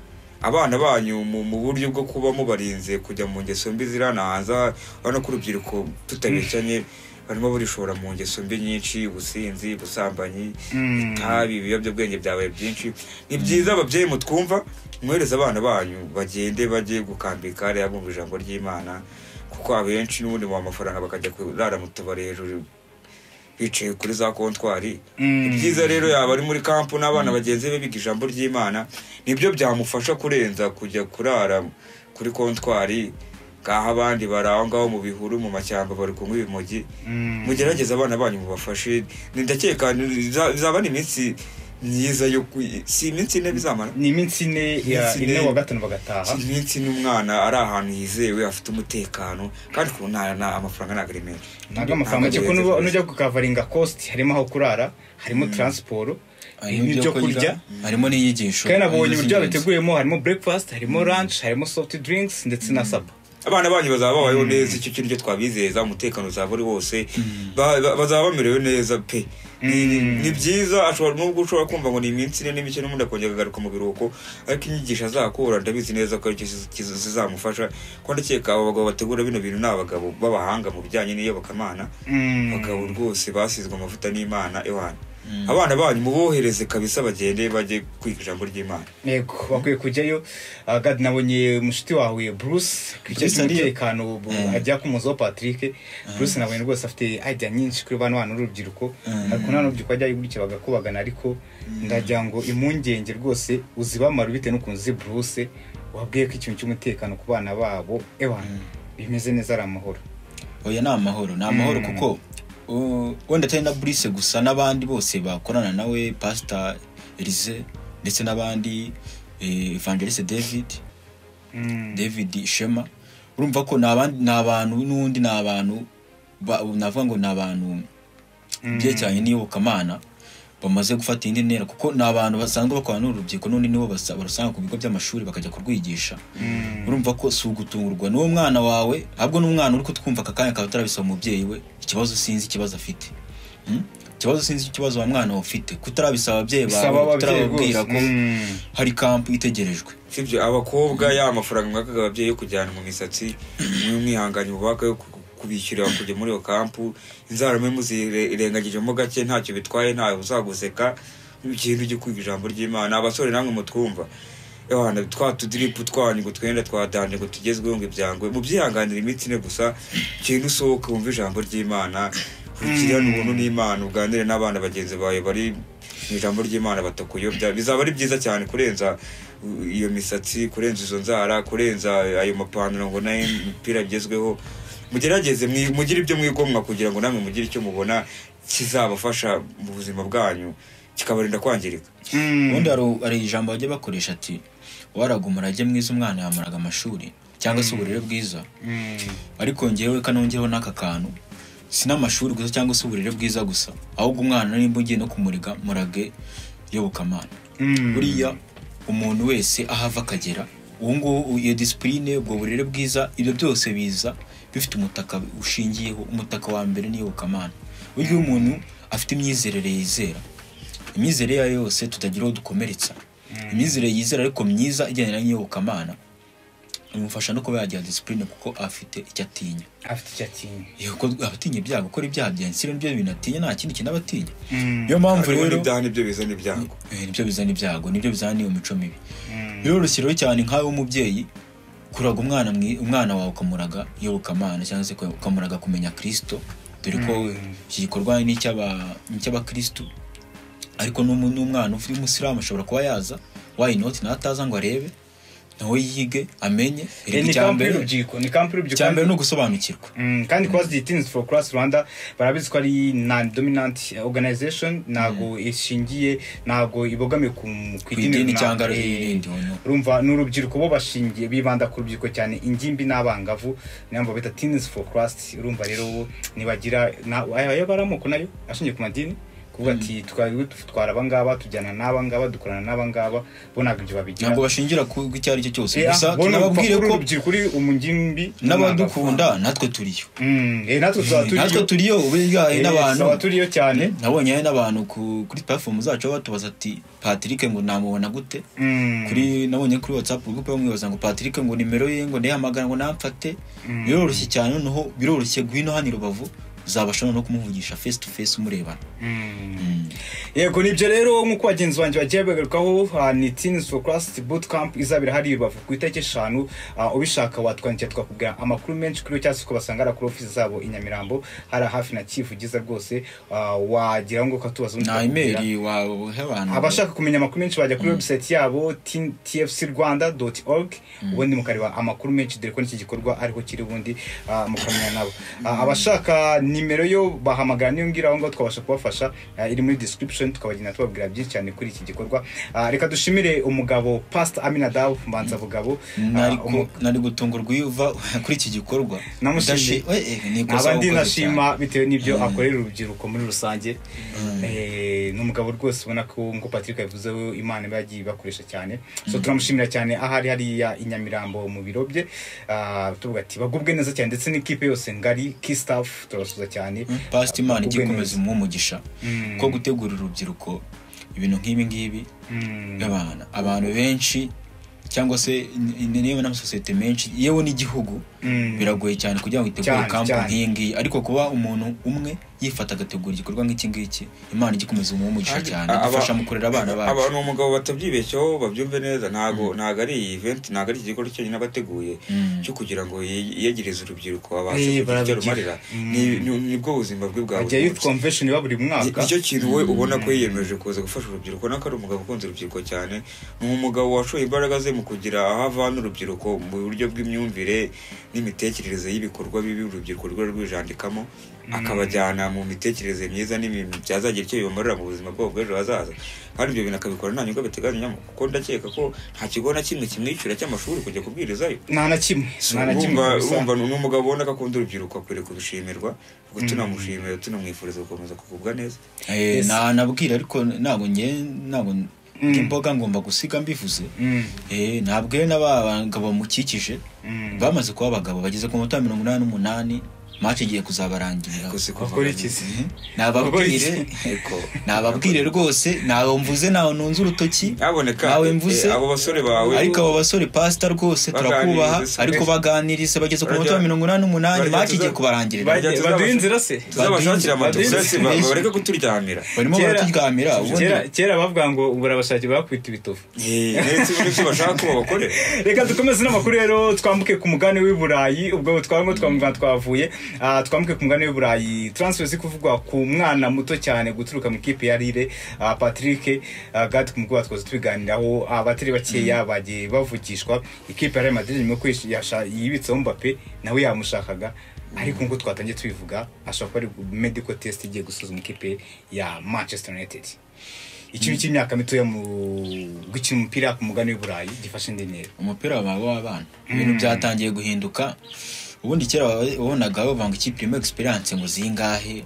Abana banyu mu buryo bwo kuba mubarinze kujya mu ngeso mbi ziranahaza urabona ko urubyiruko tutabeshyanye barimo barishora mu ngeso mbi nyinshi ubusinzi ubusambanyi Mm. itabi ibiyobyabwenge byabaye byinshi. Ni byiza ababyeyi mutwumva mwohereze abana banyu bagende bajye gukambika hariya bumva ijambo ry'imana. Kuko abenshi n'ubundi mu amafaranga bakajya kurara mu tubari hejuru bicaye kuri za kontwari Mm. ibyiza rero yaba ari muri kampu n'abana bagenzi be biga ijambo ry'imana ni byo byamufasha kurenza kujya kurara kuri kontwari ngaho abandi bari aho ngaho mu bihuru mu mashyamba bari kunywa ibimogi Mm. mugerageze abana banyu mubafashe Ni- ndakeka ni- biza- bizaba ari iminsi myiza yo ku- si iminsi ine bizamara? Ni iminsi ine ine ine. wa gatanu bagataha. Si iminsi n'umwana ari ahantu hizewe afite umutekano kandi ku nta amafaranga ntabwo ari menshi. Ntabwo amafaranga make ko nuba- nujya kukavaringa cost harimo aho kurara harimo transport harimo ibyo kurya harimo n'inyigisho kandi nabonye uburyo babiteguyemo harimo breakfast harimo lunch harimo soft drinks ndetse na supper. Abana banyu bazaba babayeho neza icyo kintu cyo twabizeza umutekano uzaba uri wose. Ba- ba- bazaba bamerewe neza pe. Ni- Mm. byiza ashobora nubwo ushobora kumva ngo ni iminsi ine n'imike n'ubundi akongera akagaruka mu biruhuko ariko inyigisho azakura ndabizi neza ko ari cyo zizamufasha ko ndakeka abo bagabo bategura bino bintu ni abagabo b'abahanga mu bijyanye n'iyobokamana Mm. abagabo rwose basizwe amavuta n'imana ewana abana banyu mubohereze kabisa bagende bajye kwiga ijambo ry'imana. Yego bakwiye kujyayo. Ah, gad nabonye mushiti wawe bruce. Ku ariyo. cy'umutekano Mm. ajya kumuzaho patrick. Bruce nabonye rwose afite idea nyinshi kuri bano bana n'urubyiruko. Mm. ariko nta n'urubyiruko ajya gutya bagakubagana. Ariko ndagira ngo impungenge rwose uzibamara bitewe n'ukuntu uzi bruce wabwiye ko ikintu cy'umutekano ku bana babo. Ewa bimeze neza ari amahoro. Oya ni amahoro. Ni amahoro Mm. kuko wenda atari na Brice gusa n'abandi bose bakorana nawe pastor Elise ndetse n'abandi eh, evangeliste David Mm. David Shema urumva ko ni abantu n'undi ni abantu ba- navuga ngo ni abantu Mm. byerekeranye n'iyobokamana bamaze gufata indi ntera kuko ni abantu basanzwe bakorana n'urubyiruko n'undi nibo barusanga ku bigo by'amashuri bakajya kurwigisha Mm. urumva ko si ugutungurwa n'uwo mwana wawe ahubwo n'umwana uri kutwumva aka kanya akaba atarabisaba umubyeyi we ikibazo sinzi ikibazo afite Hmm? ikibazo sinzi ikibazo wa mwana wawe ufite kutarabisaba ababyeyi bawe kutarababwira ko Mm. hari kampu itegerejwe sibyo abakobwa ya mafaranga mwakaga ababyeyi yo kujyana mu misatsi mwihanganye mubaka yo ku- kubishyurira kujya muri iyo kampu inzara mwe muzirengagijemo gake ntacyo bitwaye ntawe uzaguseka ikintu cyo kwiga ijambo ry'imana. Abasore namwe mutwumva yohana twa tudiripu twanyu ngo twenda twadanje ngo tugezweho ngo ibyangwe. Mubyihanganira iminsi ine gusa ikintu usohoke wumve ijambo ry'imana ukirane ubuntu n'imana uganire n'abana bagenzi bawe bari mu ijambo ry'imana batakuyobya. Bizaba ari byiza cyane kurenza iyo misatsi kurenza izo nzara kurenza ayo mapantaro ngo na yo imipira bigezweho. Mugerageze mugire ibyo mwigomwa kugira ngo namwe mugire icyo mubona kizabafasha mu buzima bwanyu kikabarinda kwangirika. Mm. ubundi hari- hari ijambo bajya bakoresha ati waraga umurage mwiza umwana yamaraga amashuri cyangwa se uburere bwiza. Mm. ariko ngewe kanongeho n'aka kantu si n'amashuri gusa cyangwa se uburere bwiza gusa ahubwo umwana nimba ugiye no kumuriga murage yobokamana buriya umuntu wese aho ava akagera ubu ngubu iyo disipurine ubwo burere bwiza ibyo byose biza bifite umutaka ushingiyeho umutaka wa mbere n'iyobokamana burya iyo umuntu afite imyizerere yizera. Imyizerere iyo ari yo yose tutagira aho dukomeretsa. Imyizerere yizera ariko myiza ijyanye n'iyobokamana imufasha no kuba yagira disipurine kuko afite icyo atinya. Afite icyo atinya. Iyo kuko aba atinya ibyago gukora ibyaha bya nsire ni byo bintu atinya nta kindi kintu aba atinya. Mm. niyo mpamvu rero n'ibyaha ni byo bizana ibyago. Eh, ni byo bizana ibyago ni byo bizana n'iyo mico mibi. Mm. biroroshye rero cyane nkawe w'umubyeyi kuraga umwana umwana wawe ukamuraga iyobokamana cyangwa se ukamuraga kumenya kirisito dore ko Mm. iki gikorwa ni icy'aba- ni icy'abakirisitu ariko n'umwana ufite umusilamu ashobora kuba yaza wayinoti nawe ataza ngo arebe nawe yige amenye Eh, ni mbere. y'urubyiruko ni kampu y'urubyiruko. Icya mbere ni ugusobanukirwa. Mm, kandi kuba teens for class rwanda barabizi ko ari non dominant organization ntago ishingiye ntago ibogamiye ku idini cyangwa Eh, irindi urumva ni urubyiruko bo bashingiye bibanda ku rubyiruko cyane ingimbi n'abangavu. Niyo mpamvu bita teens for class urumva rero nibagira ayo aba ari amoko na yo ashingiye ku madini. Kuvuga ati dutwara abangaba tujyana n'abangaba dukorana n'abangaba. Bo ntabwo ibyo babigira. Ntabwo bashingira ku icyo ari cyo cyose. Eh, gusa tunababwire ko urubyiruko uri umungimbi n'abadukunda natwe turiyo. Mm, eh, natwe turiyo natwe turiyo. ubigaye Eh, n'abantu. turiyo cyane. Nabonye hari n'abantu ku- kuri platform zacu baba batubaza ati Patrick ngo namubona gute? Mm. kuri nabonye kuri WhatsApp group bamwibaza ngo Patrick ngo nimero ye ngo ndihamagara ngo namfate. Mm. biroroshye cyane noneho biroroshye guhino hano i Rubavu uzabasha no kumuvugisha face to face umurebana. Mm. yego ni byo rero nk'uko bagenzi banjye bagiye bagarukaho ah, ni teens for class boot camp izabera hari rubavu ku itariki eshanu ah, ubishaka watwandikira tukakubwira amakuru menshi kuri cyangwa se ukabasanga kuri ofisi zabo i nyamirambo hari hafi na kivugiza rwose ah, wagira ngo ukatubaza ubundi na wawe abantu abashaka kumenya amakuru menshi bajya kuri website yabo tin- tfcrwanda.org ubundi mukareba amakuru menshi dore ko n'iki gikorwa ariho kiri ubundi mukamenya nabo. Abashaka nimero yo bahamagara niyo ngira aho ngaho twabasha kubafasha ah, iri muri description tukabagenda tubabwira byinshi cyane kuri iki gikorwa. Ah, reka dushimire umugabo pastor aminadaw mbanza bugabo. Nari ku- nari gutungurwa iyo uva kuri iki gikorwa. Namushimiye. Eh, eh, ni ikosa nkaba ndi wakoze nashima bitewe n'ibyo Mm. akorera urubyiruko muri rusange. Eh, ni umugabo rwose ubona ko nk'uko patrick yabivuzeho imana iba yagiye ibakoresha cyane. So turamushimira cyane aho ari hariya i nyamirambo mu biro bye Ah, tuvuga ati bagubwe neza cyane. Ndetse n'ikipe yose ngari kistaff turabasuza cyane pastor imana Bagubwe ikomeza umuhe umugisha Mm. ko gutegura urubyiruko ibintu nk'ibi ngibi Mm. abantu benshi cyangwa se ni- ni- niba n'amasosiyete menshi yewe n'igihugu Mm. Biragoye cyane kugira ngo itegure kampu nk'iyi. Ngiyi ariko kuba umuntu umwe yifata agategura igikorwa nk'iki ngiki imana ijya ikomeza umuhe umugisha cyane. idufasha mu kurera abana bacu. abantu umugabo batabyibeshyeho babyumve neza. Ntago ntago ari iyi event ntago ari iki gikorwa cyonyine aba ateguye Mm. cyo kugira ngo ye- yegereze urubyiruko abashe kugira icyo rumarira Mm. Ni- ni- ni bwo buzima bwe bwa buri youth munsi. Convention iba buri mwaka. Nicyo kintu we ubona ko yiyemeje kuza gufasha urubyiruko. Nako ari umugabo ukunze urubyiruko cyane. Ni umugabo washoye imbaraga ze mu kugira aho avana urubyiruko mu buryo bw'imyumvire n'imitekerereze y'ibikorwa bibi urubyiruko rwari rwijandikamo akabajyana mu mitekerereze myiza n'ibintu byazagira icyo bibamarira mu buzima bwabo bw'ejo hazaza. Kandi ibyo bintu akabikora nta nyungu abiteganyamo kuko ndakeka ko nta kigo na kimwe kimwishyura cy'amashuri kujya kubwirizayo. Nta na kimwe nta na kimwe. Urumva kabisa. urumva ni umugabo ubona ko akunda urubyiruko akwiriye kubishimirwa ubwo tunamushimira tunamwifuriza gukomeza kugubwa neza. Eh, nabwira ariko ntabwo nge ntabwo imboga ngomba gusiga mbivuze Mm. Eh, nabwire n'abagabo bamukikije Mm. bamaze kuba abagabo bageze ku minota mirongo inani n'umunani match igiye iki se? nababwire. Nababwire rwose. Ntawe mvuze ntawe nunze urutoki. Nawe mvuze. eh, ariko abo basore pasita rwose turakubaha. Ariko baganirize bageze ku minota Barajya- mirongo inani n'umunani match igiye kubarangirira. baduhe inzira se. tuzabashakira badinze- bareke kuturyamira. Barimo baraturyamira kera bavuga ngo burabashakira bakubita ibitovu. Eh, reka dukomeze n'amakuru rero twambuke ku mugani w'i burayi. Ubwo twaba twambuka twavuye. Twambuke ku mugani w'i burayi. Transfer ziri kuvugwa ku mwana muto cyane guturuka mu ikipe ya rire Ah, patrick ah, gati ku mugoroba twaza tubiganiraho. Abatari bakeya bagiye bavugishwa. Ikipe ya nyuma yo kwishyasha yibitseho mbappe nawe yamushakaga. Ariko nk'uko twatangiye tubivuga ashobora kuba ari medical test igiye gusuzuma ikipe ya manchester united. Ikintu cy'imyaka mitoya mu gukina umupira ku mugani w'i burayi gifashe indi ntera umupira wabaye w'abana. Ibintu byatangiye guhinduka. Ubundi kera wabonaga bavuga ngo ikipe irimo experience ngo zingahe?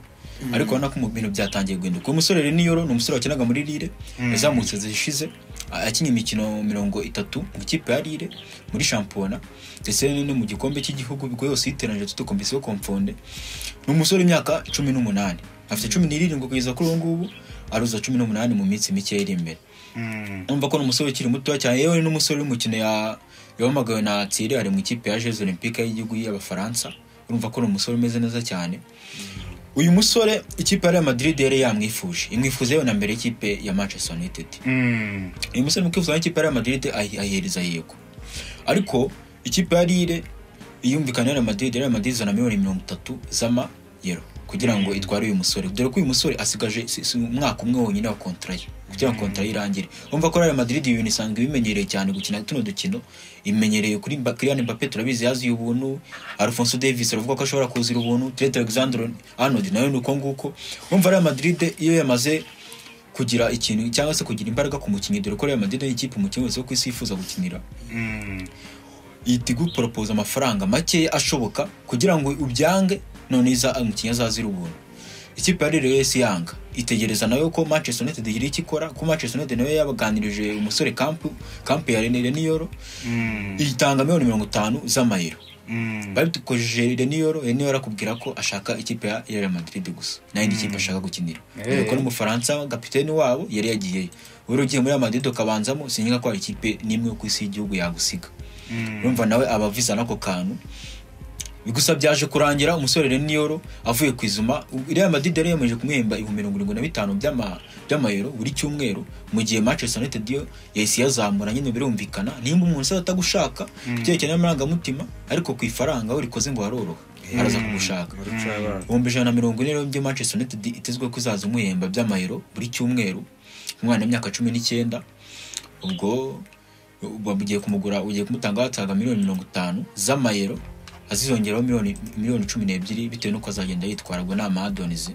Ariko urabona ko mu bintu byatangiye guhinduka. Uwo musore Reniyoro ni umusore wakinaga muri Lille yazamutse zishize akinnye imikino mirongo itatu mu ikipe ya Lille muri shampiyona ndetse no mu gikombe cy'igihugu ubwo yose yiteranije tuto kompisiyo komfonde ni umusore w'imyaka cumi n'umunani. Afite cumi n'irindwi kugeza kuri ubu ngubu aruza cumi n'umunani mu minsi mike iri imbere. Numva ko ni umusore ukiri mutoya cyane. Yewe n'umusore w'umukino ya yahamagawe na Thierry ari mu ikipe ya Jeux Olympiques y'igihugu y'Abafaransa. Urumva ko ni umusore umeze neza cyane. Uyu musore ikipe ya Real Madrid yari yamwifuje. Imwifuza yewe na mbere y'ikipe ya Manchester United. Uyu musore mwifuza ikipe ya Real Madrid ayihereza yego. Ariko ikipe ya Lille iyumvikana na Real Madrid. Real Madrid izana miliyoni mirongo itatu z'amayero. Kugira ngo itware uyu musore. Dore ko uyu musore asigaje si- si umwaka umwe wonyine wa kontara ye. Kugira ngo kontara irangire umva ko Real Madrid ibintu isanzwe bimenyereye cyane gukina tuno dukino. Imenyereye kuri Kylian Mbappe turabizi yaziye ubuntu Alphonso Davies aravuga ko ashobora kuzira ubuntu Trent Alexander Arnold nawe ni uko nguko. Umva Real Madrid iyo yamaze kugira ikintu cyangwa se kugira imbaraga ku mukinnyi dore ko Real Madrid ari ikipe umukinnyi wese wo ku isi yifuza gukinira. Ihita iguporopoza amafaranga make ashoboka kugira ngo ubyange none umukinnyi azazira ubuntu. Ikipe ya yose yanga itegereza na yo ko Manchester United igira icyo ikora ko Manchester United na yo yabaganirije umusore Camp Camp ya René Reniyoro Mm. itanga miliyoni mirongo itanu z'amayero Mm. babikojeje Reniyoro Reniyoro akubwira ko ashaka ikipe ya Real Madrid gusa nta yindi kipe ashaka gukinira Eh. dore ko n'umufaransa kapiteni wabo yari yagiyeyo uri ugiye muri Real Madrid ukabanzamo sinyiga ko ikipe n'imwe ku isi y'igihugu yagusiga Mm. urumva nawe aba aviza n'ako kantu gusa byaje kurangira umusore Reniyoro avuye ku izuma Real Madrid yari yemeje kumuhemba ibihumbi mirongo irindwi na bitanu by'ama- by'amayero buri cyumweru mu gihe Manchester United yo yahise yazamura nyine birumvikana. Nimba umuntu atagushaka byerekana n'amarangamutima ariko ku ifaranga we rikoze ngo haroroha. Araza kugushaka cabana ibihumbi ijana na mirongo ine rero byo Manchester United itezwe ko izaza umuhemba by'amayero buri cyumweru umwana w'imyaka cumi n'icyenda. Ubwo bagiye kumugura ugiye kumutanga watanga miliyoni mirongo itanu z'amayero. Azizongeraho miliyoni cumi n'ebyiri bitewe n'uko azagenda yitwara. Ubwo ni amadonizi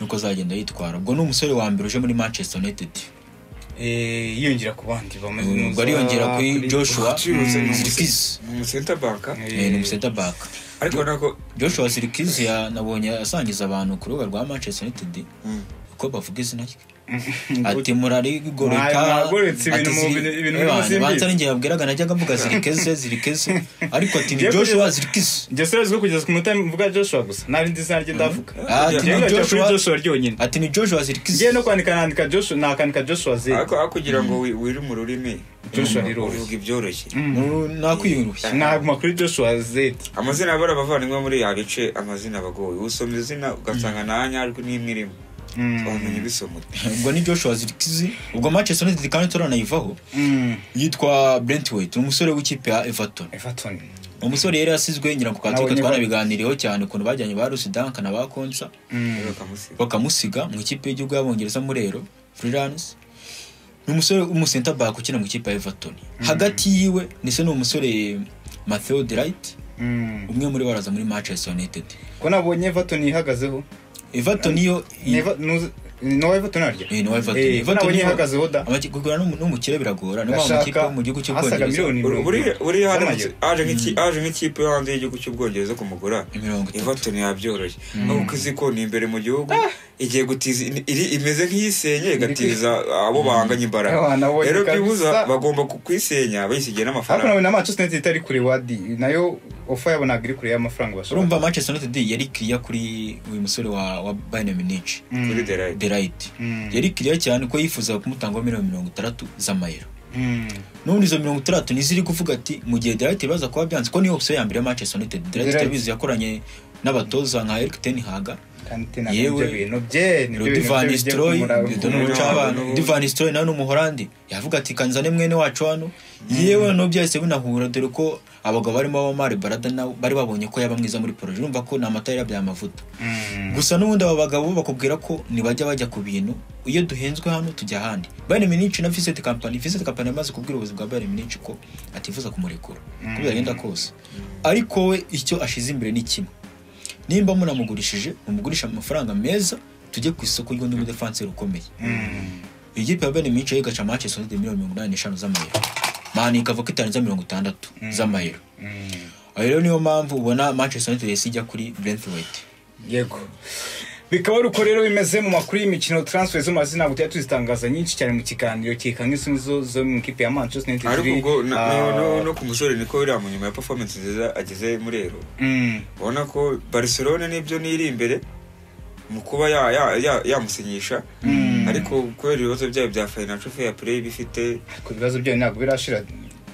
n'uko azagenda yitwara. Ubwo ni umusore wa mbere uje muri Manchester United. Eh, yiyongera ku bandi bamaze ubwo ariyongera kuri Joshua ni ni umusenta banka Eh, ni umusenta back. Ariko nako Joshua Zirkiz ya- nabonye asangiza abantu ku rubuga rwa Manchester United. Mm. uko bavuga izina rye? Ati murarigoreka. Banza ninjye yabwiraga najyaga mvuga zirikeze zirikeze ariko ati ni Joshua zirikeze njye sinzi ko kugeza ku munota mvuga Joshua gusa. Nta rindi zina rye ndavuga. Joshua ryonyine. Ati ni Joshua zirikeze ngiye no kwandika nandika Joshua nakandika Joshua ze. Ariko aho kugira ngo wi- wiri mu rurimi. Joshua uvuga- riroroshye. uvuga ibyoroshye nakwiyurushya naguma kuri Joshua Z. Amazina y'abari abavandimwe muri ya bice amazina abagoye usoma izina ugasanga nta nyajwi n'imwe irimo wamenya ibisoma ute. ubwo ni Joshua zirikeze ubwo Manchester United kandi turanayivaho Mm. yitwa Brentwaite ni umusore w'ikipe ya Everton. Umusore yari yasizwe ngira ngo katwika twanabiganiriyeho cyane ukuntu bajyanye ba Duncan na ba Konsa Mm. bakamusiga bakamusiga mu ikipe y'igihugu y'abongereza murero freelance. Ni umusore w'umusenta back ukina mu ikipe ya Everton. Hagati yiwe ndetse ni umusore Matteo Delight. Mm. umwe muri baraza muri Manchester United. Ko nabonye Everton ihagazeho? Everton yo Ni ni wa Everton arya Eh, ni wa Everton. Everton nabonye yo- ihagazeho da amaki- kugura n'umu- n'umukire biragora ni Gashaka mukipe wo mu gihugu asaga cy'ubwongereza miliyoni Uri- z'amayero. aje nk'iki- aje nk'ikipe yo hanze y'igihugu cy'ubwongereza kumugura mirongo itatu Everton yabyoroshye ahubwo uzi ko ni imbere mu gihugu igiye gutiza iri imeze nk'iyisenye igatiza abo bahanganye imbaraga rero byibuza bagomba ku- kuyisenya bayisigiye ariko n'amafaranga nawe na Manchester United itari kure wadi na yo ofa yabo ntabwo iri kure y'amafaranga bashobora urumva Manchester United yari kiriya kuri uyu musore wa wa Bayern Munich. Mm. kuri Delight Mm. yari kiriya cyane ko yifuzaga kumutangaho miliyoni mirongo itandatu z'amayero. Mm. n'ubundi izo mirongo itandatu niziri kuvuga ati mu gihe Delight baza kuba byanze ko niyo option ya mbere ya Manchester United Delight turabizi yakoranye n'abatoza nka Erik ten Hag. kandi tena Yewe, ibyo bintu bye ni byo bintu Divan bye bigiye Nistelrooy kumura- Divan kumura- Ucabana kumura- Divan Nistelrooy nawe ni umuholandi yavuga ati kanzane mwene wacu hano yewe no byahise binahura dore ko abagabo barimo Omar Barada bari babonye ko yaba mwiza muri projet urumva ko ni amata yarabyaye amavuta. Mm. gusa n'ubundi aba bagabo bakubwira ko ntibajya bajya ku bintu iyo duhenzwe hano tujya ahandi. Bayern Munich na Vincent Company Vincent Company yamaze kubwira ubuyobozi bwa Bayern Munich ko atifuza kumurekura. Uko byagenda kose. Ariko we icyo ashize imbere ni kimwe. Nimba munamugurishije mumugurisha amafaranga meza tujye ku isoko ry'undi mudefanseri ukomeye Mm. ikipe ya Bayern Munich yo igaca Manchester United miliyoni mirongo inani n'eshanu z'amayero. Mani ikavuga ko itarenze mirongo itandatu z'amayero. Mm. ayo rero niyo mpamvu ubona Manchester United yahise ijya kuri Brentwaite yego. Bikaba ari uko rero bimeze mu makuru y'imikino transfer zo mazina ntabwo tujya tuzitangaza nyinshi cyane mu kiganiro kika nk'izo nizo zo mu ikipe ya Manchester United ariko ubwo ah, no- ku musore niko biriya mu nyuma ya performance nziza ageze muri ero mm, ubona ko barcelone ni byo niri imbere mu kuba ya- ya- ya- yamusinyisha. Mm. ariko kubera ibibazo byayo bya financial fair play bifite ku bibazo byayo ntabwo birashira.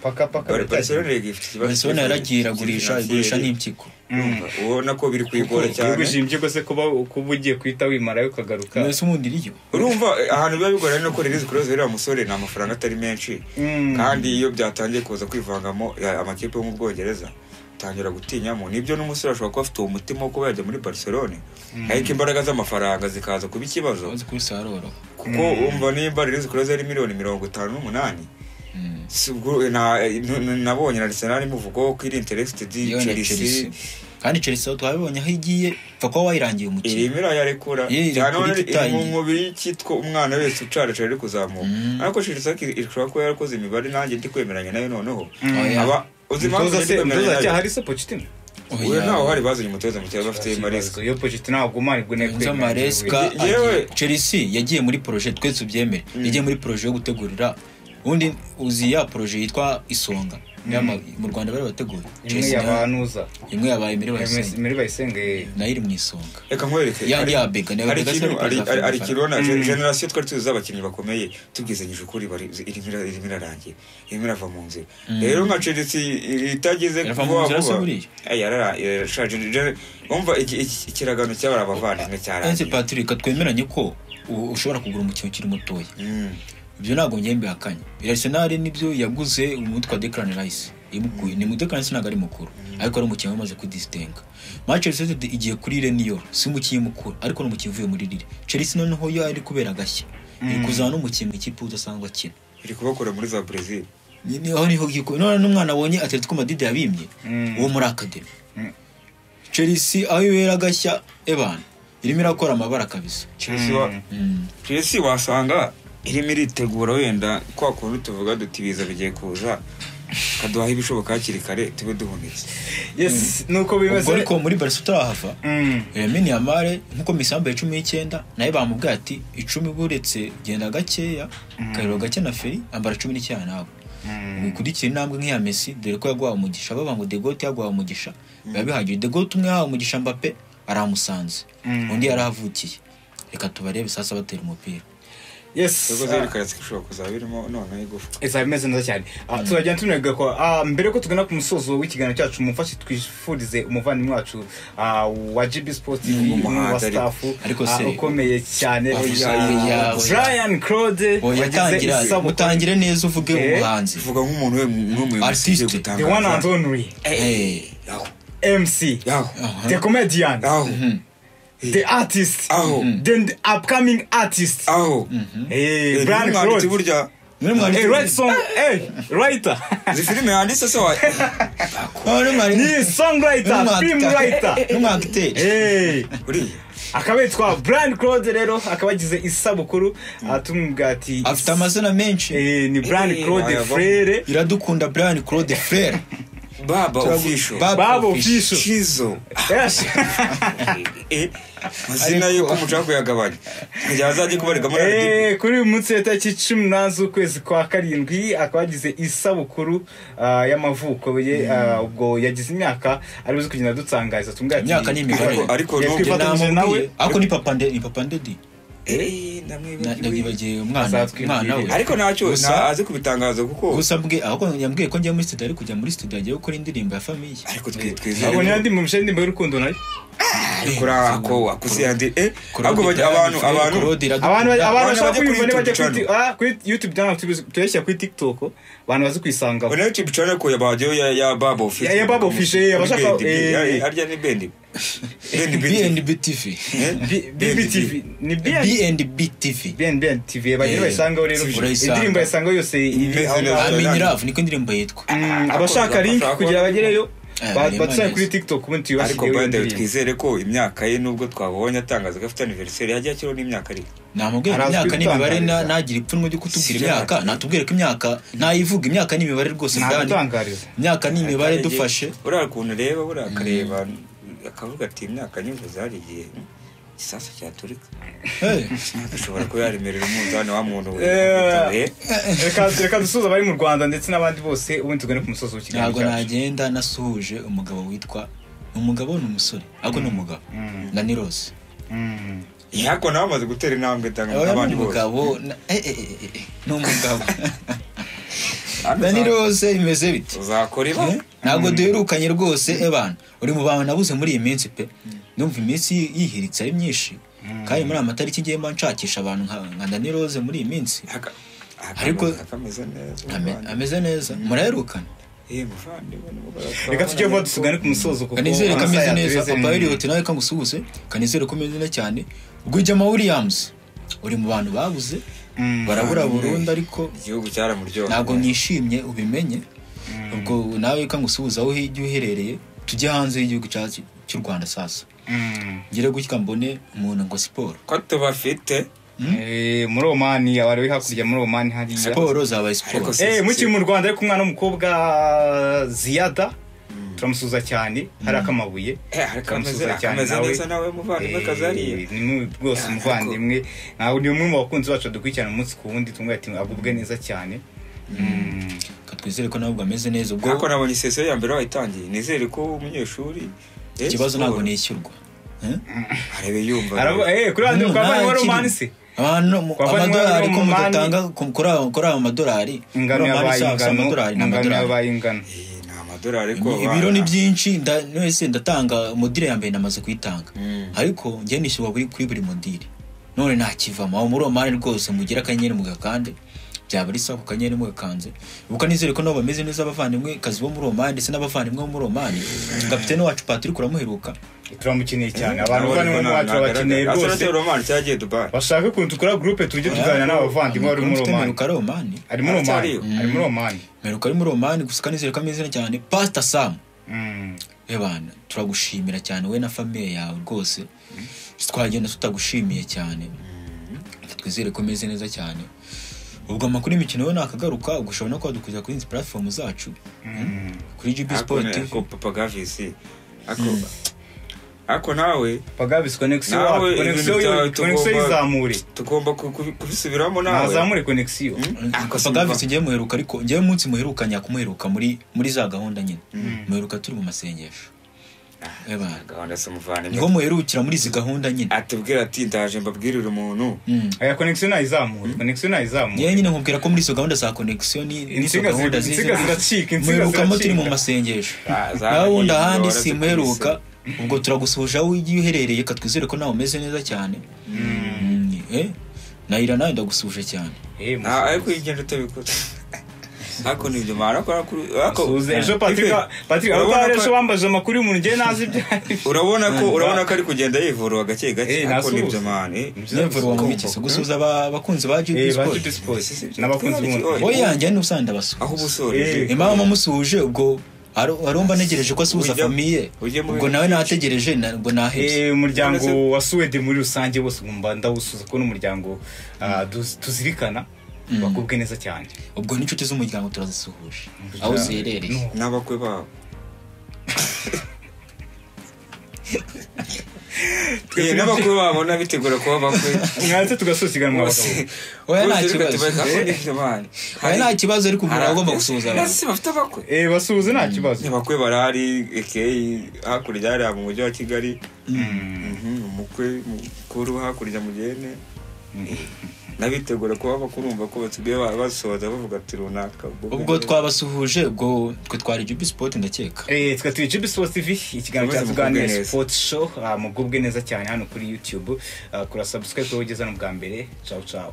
Paka paka Bar- biracyari- barcelone rege ifite ikibazo Barcelona yaragiye iragurisha igurisha n'impyiko. Urumva, ubona ko biri kuyigora Kuko cyane. wigujije impyiko se kuba kuba ugiye kuhita wimarayo ukagaruka. Mwese ubundi iriyo urumva ahantu biba bigora no ko release close uriya musore ni amafaranga atari menshi. Mm. kandi iyo byatangiye kuza kwivangamo ya- amakipe yo mu bwongereza utangira gutinyamo. Nibyo n'umusore ashobora kuba afite uwo mutima wo kuba yajya muri barcelone. Ariko imbaraga z'amafaranga zikaza kuba ikibazo. Kuko umva nimba rero zikora zari miliyoni mirongo itanu n'umunani nabonye na arsenal imuvugaho ko iri interested chelsea kandi chelsea aho twabibonye aho igiye pfa kuba wayirangiye umukino irimo irayarekura mu mubiri cyitwa umwana wese ucaracara ari kuzamuka ariko chelsea ishobora kuba yarakoze imibare nanjye ndi kwemeranya na yo noneho aba uzi impamvu cyahari se pochettino we ntawe uhari bazanye umutoza mutoya bafite maresika iyo pochettino ntabwo umari Maresca Ye- yewe. Chelsea yagiye muri projet twese tubyemere yagiye muri projet yo gutegurira ubundi uzi ya projet yitwa isonga. Yama- mu Rwanda bari bateguye. Imwe yabanuza imwe yabaye muri Bayisenge. Nayo iri mu isonga. Reka nkwereke Ya- hari- ya Bega, niyo hari ikintu ubona Mm. generasiyo twari tuzi z'abakinnyi bakomeye tubwizanyije ukuri irimo ira- irimo irarangira irimo irava mu nzira. Rero nka i- itageze vuba vuba? Eh, yarashaje Je- wumva iki- iki- ikiragano cy'abari abavandimwe cyarangiye. Patrick twemeranye ko ushobora kugura umukino ukiri mutoya? Mm. Ibyo ntabwo ngiye mbihakanye Arsenal ni byo yaguze umutwa Declan Rice. Imukuye ni Rice ntabwo ari mukuru. Ariko ari umukinnyi wamaze kudisitenga Manchester United igiye kuri Renier si umukinnyi mukuru ariko ni umukinnyi uvuye muri Lille. Chelsea noneho yo ari kubera agashya. Iri kuzana n'umukinnyi mu ikipe udasanzwe akina. Iri kubakora muri za brezil Ni- ni- aho ni ho giko none n'umwana abonye Atletico Madrid yabimye. Mm. uwo muri academy. Mm. Chelsea aho ibera agashya eban irimo irakora amabara kabisa. Wa- chelsea wasanga irimo iritegura wenda kwa kuntu tuvuga duti ibiza bigiye kuza kaduhaho ibishoboka hakiri kare tube duhunitse yes nuko ubwo bimeze ariko muri Barca utarahava Mm. Lamine Yamal nk'uko misambaye cumi n'icyenda nawe bamubwiye ati icumi buretse genda gakeya. Kariro gake na feri ambara cumi n'icyenda nawe Mm. wikurikira intambwe nk'iya Messi dore ko yaguhaye umugisha. Bavuga ngo Degote yaguhaye umugisha. Biba bihagije. Degote umwe yahawe umugisha Mbappe aramusanze. Mm. undi yarahavukiye. Reka tubarebe sasa batera umupira. Yes. Ubwo ah, zeri karasi ishobora kuzaba birimo noneho igufwa. Izaba imeze neza cyane. Ah, turagenda tunarega ko ah, mbere ko tugana ku musozo w'ikiganiro cyacu mufashe twifurize umuvandimwe wacu wa Mm, umwe wa se- ukomeye cyane. Brian Claude wagize mutangire neza uvuge Eh? umuhanzi. Vuga nk'umuntu we ugiye the one and only. Eh, yaho. MC the comedian. The artist. Aho. Then the upcoming artist. Aho. Hey, Eh, n'umwanditsi Claude burya write song. Hey, writer. Izi filime yanditse se wa ni songwriter N'umwanditsi- film writer. N'umwagiteri hey. uriya akaba yitwa Brian Claude rero akaba agize isabukuru atumubwira ati afite amazina menshi. Eh, ni Brian Eh, Claude. Frere. Iradukunda Brian Claude Frere. baba official. Baba Official. shizo Yes. Mazina yo ko mushaka kuyagabanya kugira azajye RDB. Eh, kuri uyu munsi tariki cumi n'umunani z'ukwezi kwa karindwi akaba yagize isabukuru y'amavuko ye ubwo yagize imyaka ari buze kugenda dutangariza tumubwira ati Imyaka ni imibare. Ariko- ni. papa ndedi Eh, ndamwibagiwe. ndagibagiye umwana we ariko ntacyo azi kubitangaza kuko gusa mbwe ahubwo yambwiye ko ngiye muri studio ari kujya muri studio agiye gukora indirimbo ya famiye ariko twizere ntabwo niyo ndi mu mishinga indirimbo y'urukundo na yo ariko ako akuze yandi ahubwo bajya- abantu abantu abantu abantu Abantu bashaka bajya kuri YouTube kuri kuri tubizi- tuyashyira kuri tiktok abantu bazi kwisangaho YouTube channel ko yabagiye ya Baba Official. Ya- Official, eh, abashaka- harya ni Bendi. BNB TV Eh? B- BBTV ni BN BNB TV BN TV bagira Eh, bayisangaho rero indirimbo bayisangaho yose ngaho. Amini Love niko indirimbo yitwa Mm, abashaka Ako- link ako- kugira bagereyo. Ba- birimo badusanga neza. kuri tiktok ubundi ariko the way indirimbo twizere ko imyaka ye nubwo twabonye atangaza ko afite anniversaire yajya akiriho n'imyaka ari. Namubwira Arazwi imyaka n'imibare na- gutangariza. ntagire ipfunwe ryo kutubwira imyaka. natubwire ko imyaka ntayivuga imyaka n'imibare rwose imyaka n'imibare dufashe. Buriya ukuntu ureba buriya akareba. Akavuga ati imyaka nyuzuze hari igihe hmm, igisasa cyaturika. Eh, ashobora kuba yaremerera umunzani wa muntu we. Reka reka dusuze abari mu rwanda ndetse n'abandi bose ubundi tugane ku musozi w'ikiganiro ntabwo nagenda nasuhuje umugabo witwa ni umugabo ni umusore? Ariko ni umugabo. Mm. Dani Rose. Mm. ariko nawe amaze gutera intambwe ni n'abandi bose. umugabo. Na- eh, eh, eh, ni umugabo. Dani Rose bimeze bite? Uzakora iba Eh? ntabwo duherukanye rwose ebana uri mu bantu nabuze muri iyi minsi pe. Ndumva iminsi yihiritse ari myinshi. Kandi muri aya matariki ngiye mba nshakisha abantu nka Dani Rose muri iyi minsi. Ariko- ameze neza. Muraherukana Eh, reka tujye vuba dusugane ku musozo kuko kanizere ko ameze neza. papa Elliot nawe kamusuhuze kanizere ko ameze neza cyane. Rwigema Williams. Uri mu bantu babuze. Barabura Muvandimwe. burundu ariko igihugu cyaramuryoheye. ntabwo mwishimye ubimenye. Ubwo nawe kamusuhuza aho hirya uherereye tujye hanze y'igihugu cyacu cy'u Rwanda sasa. Mm. ngire gutya mbone umuntu ngo siporo ko tubafite? Eh, muri omani abari hakurya muri omani hariya siporo zabaye siporo Ariko si- Eh, mukiri mu rwanda ariko umwana w'umukobwa ziyada turamusuza cyane hari akamabuye. Eh, ariko turamusuza ameze cyane nawe Eh, ni rwose Ah, umuvandimwe ntabwo ni umwe mu bakunzi bacu dukurikirana umunsi ku wundi tumwe ati agubwe neza cyane. Mm. Ka twizere ko nabwo ameze neza. Ubwo ariko nabonye sesiyo ya mbere wayitangiye. Nizere ko umunyeshuri eh, ikibazo ntabwo nishyurwa. Eh? arebe yumva. Eh, kuri radiyo bani wari kiri. umani se abantu mu- Kwa banywa amadolari ko ku- kuri ayo madolari ingano yabaye ingano. Amadolari ni ingano amadolari yabaye ingano Eh, ni amadolari ko ibiro ni byinshi wese ndatanga modire ya mbere namaze kuyitanga. Mm. ariko njye nishyurwa kuri buri modire. None ntakivamo aho muri omani rwose mugire akanyenyeri mu gakande byaba ari sawa ku kanyenyeri mugakanze ubuka nizere ko nabo bameze neza abavandimwe kazi bo muri omani ndetse n'abavandimwe bo muri omani kapitene wacu patrick uramuheruka turamukeneye cyane. Abantu bavandimwe bacu babakeneye rwose. Bashaka ukuntu dukora gurupe tujye tuganira n'abavandimwe bari muri omani meruka ari omani ari muri Aracyariyo. ari muri omani meruka ari muri omani gusa kanizere ko ameze neza cyane. Pasita samu Mm. ebana turagushimira cyane. We na famiye yawe rwose. Twagenda tutagushimiye cyane. Twizere ko umeze neza cyane. Ubwo amakuru y'imikino yo nakagaruka ubwo ushobora no kuhadukurira kuri izi platform zacu. Mm. kuri GB Sport. ako papa gavisi ako ako nawe. Pagabisi konegisiyo Nawe yo- konegisiyo tugomba- kubisubiramo nawe. Nazamure konegisiyo Ako papa simva. gavisi ngewe muheruka ariko ngewe umunsi muheruka nyakumuheruka muri muri za gahunda nyine. Muheruka turi mu masengesho. Gahunda se umuvandimwe. Niho muherukira muri izi gahunda nyine. Atubwira ati ndaje mbabwirire umuntu. Mm. aya konegisiyo nayizamure konegisiyo nayizamure ngewe nyine nkubwira ko muri izo gahunda za ni- n'izo gahunda insinga muherukamo turi mu masengesho. Ah, nawe wundi ahandi warazikubise. si muheruka ubwo turagusuhuje aho ugiye uherereye ka twizere ko nawe umeze neza cyane. Mm, eh? Nayira nawe ndagusuhuje cyane. Eh, Ah, ariko igenda utabikora. Ariko ni byo mara akora kuri ejo patrick aho ko- ejo wambaje amakuru y'umuntu ngewe nazi ibyo ari urabona ko urabona ko ari kugenda yivura gake gake ariko nasuhuza. ni byo mani never wa mumikisi gusuhuza aba- abakunzi ba GP Sports n'abakunzi Oya, b'umuntu wowe yanjye n'ubusanzwe aho ndabasuhuza uba usoreje Eh, impamvu musuhuje ubwo arumva ntegereje ko asuhuza famiye mu ubwo nawe nategereje na- ubwo nahebye umuryango wa suwede muri rusange wose ngomba ndawusuza ko n'umuryango tuz- tuzirikana bakubwe neza cyane. Ubwo n'inshuti z'umuryango turazisuhuje aho ziherereye n'abakwe babo n'abakwe babo n'abitegura kuba bakwe. Mwatse tugasusiganwa oya nta kibazo. Ariko umuntu agomba gusuhuza abantu. Bafite abakwe Eh, basuhuze nta kibazo. Abakwe barahari ekeyi hakurya hariya mu mujyi wa kigali. Mhm, umukwe mukuru hakurya mugene n'abitegura kuba bakurumva ko basigaye ba- basoza bavuga ati runaka ubwo twabasuhuje ubwo twe twari jubi sport ndakeka. Eh, twe turi GB Sports TV ikiganiro mugubwe neza. sport show. Ah, mugubwe neza cyane hano kuri youtube. Ah, kura subscribe kuba ugeze hano bwa mbere. Ciao ciao.